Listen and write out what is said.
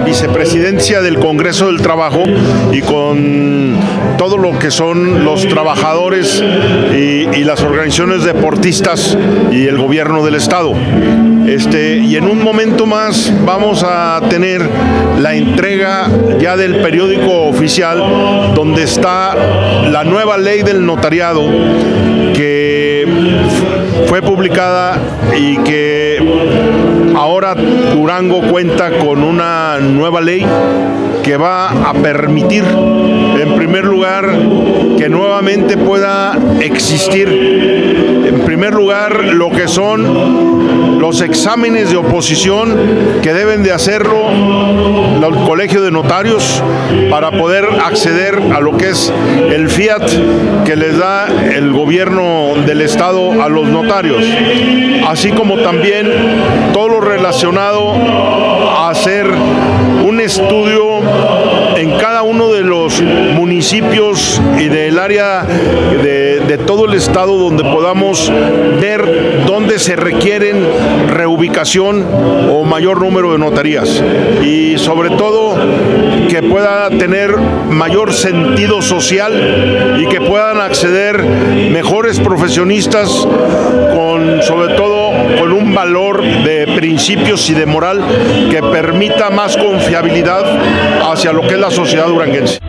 vicepresidencia del Congreso del Trabajo y con todo lo que son los trabajadores y, y las organizaciones deportistas y el gobierno del Estado. Este, y en un momento más vamos a tener la entrega ya del periódico oficial donde está la nueva ley del notariado que fue publicada y que ahora Durango cuenta con una nueva ley que va a permitir, que nuevamente pueda existir, en primer lugar, lo que son los exámenes de oposición que deben de hacerlo el colegio de notarios para poder acceder a lo que es el fiat que les da el gobierno del estado a los notarios, así como también todo lo relacionado a hacer un estudio en cada uno de municipios y del área de, de, todo el estado donde podamos ver dónde se requieren reubicación o mayor número de notarías y sobre todo que pueda tener mayor sentido social y que puedan acceder mejores profesionistas con sobre todo con un valor de principios y de moral que permita más confiabilidad hacia lo que es la sociedad duranguense.